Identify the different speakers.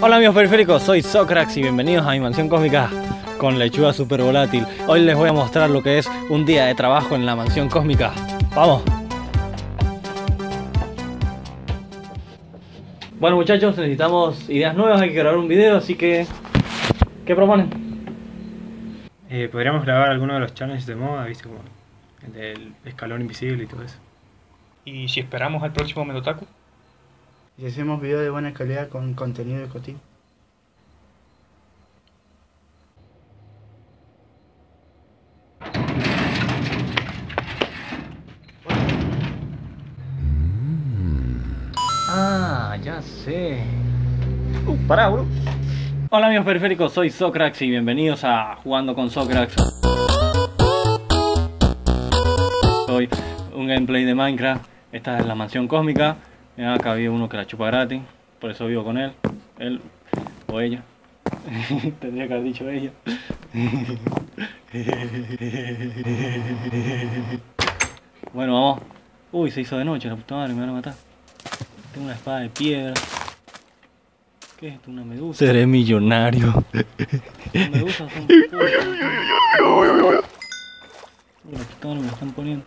Speaker 1: Hola amigos periféricos, soy Socrax y bienvenidos a mi mansión cósmica con lechuga super volátil. Hoy les voy a mostrar lo que es un día de trabajo en la mansión cósmica. ¡Vamos! Bueno muchachos, necesitamos ideas nuevas, hay que grabar un video, así que... ¿Qué proponen?
Speaker 2: Eh, podríamos grabar alguno de los challenges de moda, viste, como el del escalón invisible y todo eso.
Speaker 3: ¿Y si esperamos al próximo Medotaku?
Speaker 4: Y hacemos videos de buena calidad con contenido de cotín.
Speaker 1: Ah, ya sé. Uh, pará, bro. Hola amigos periféricos, soy Socrax y bienvenidos a Jugando con Socrax. Hoy un gameplay de Minecraft. Esta es la mansión cósmica. Mira, acá había uno que la chupa gratis. Por eso vivo con él. Él o ella. Tendría que haber dicho ella. bueno, vamos. Uy, se hizo de noche, la puta madre, me van a matar. Tengo una espada de piedra. ¿Qué es esto? ¿Una medusa? Seré millonario. Las medusas son putas. Uy, la puta madre me la están poniendo.